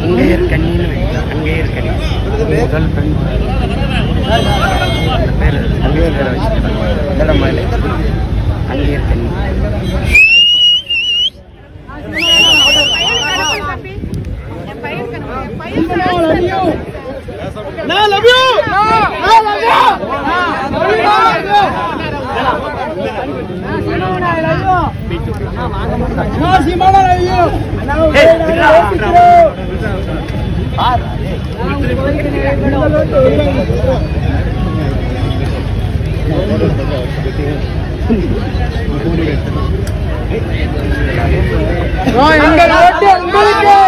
அங்கே இருக்கண்ணின்னு அங்கே இருக்கணி முதல் பெண் பேர் அங்கே பேர் வச்சுருக்காங்க No, love you. No, no, love you. Love you, love you. No, si mama love you. No, no, no, no, no, no,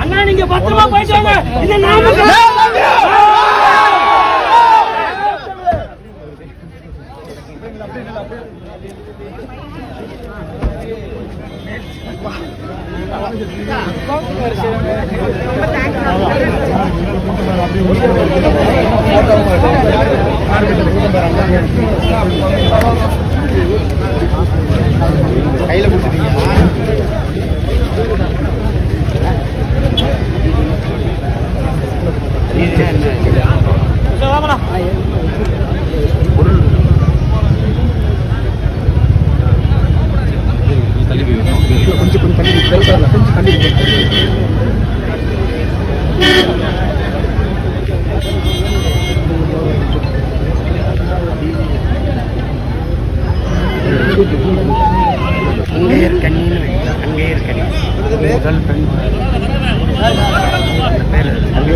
அண்ணா நீங்க பத்திரமா போயிட்டு வாங்க. இந்த நாமக்கல் கையில் கொடுத்துட்டீங்க. கொஞ்சம் கொஞ்சம் தண்ணி கொஞ்சம் தண்ணி அங்கே இருக்கண்ணின்னு அங்கே இருக்கணி முதல் பெண். பேர் அங்கே